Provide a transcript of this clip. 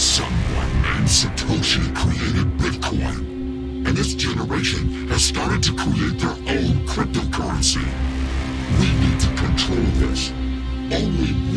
Someone named Satoshi created Bitcoin. And this generation has started to create their own cryptocurrency. We need to control this. Only